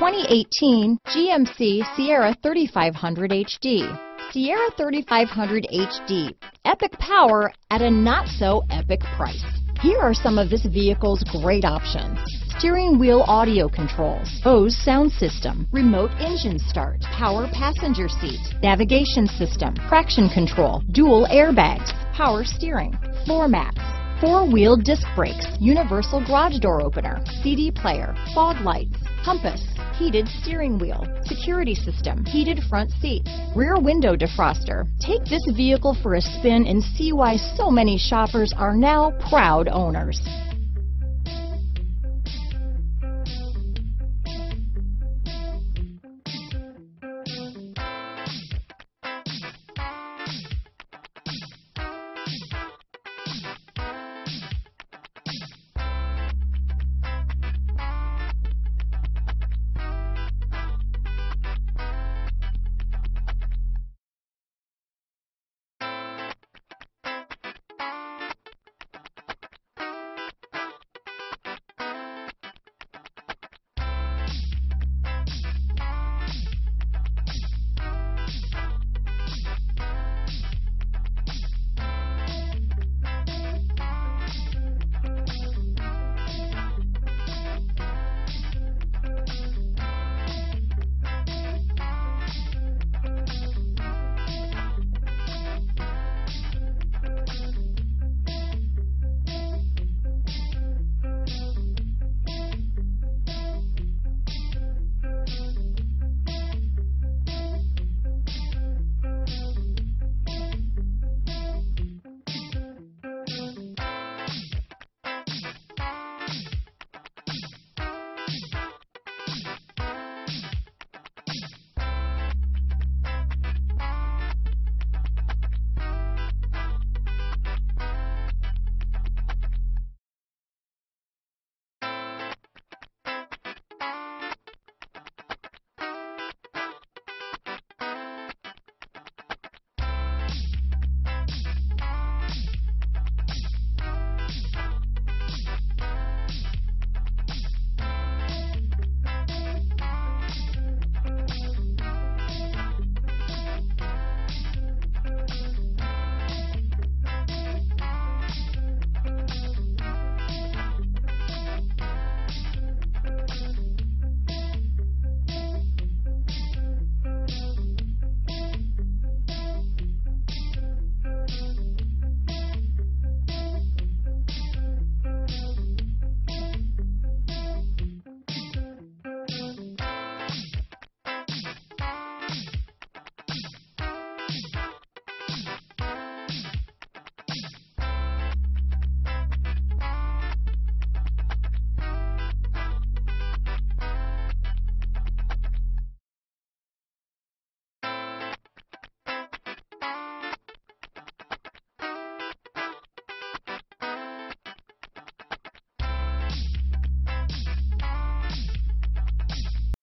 2018 GMC Sierra 3500 HD. Sierra 3500 HD, epic power at a not so epic price. Here are some of this vehicle's great options. Steering wheel audio controls, Bose sound system, remote engine start, power passenger seat, navigation system, traction control, dual airbags, power steering, floor mats, four-wheel disc brakes, universal garage door opener, CD player, fog lights, compass, heated steering wheel, security system, heated front seats, rear window defroster. Take this vehicle for a spin and see why so many shoppers are now proud owners.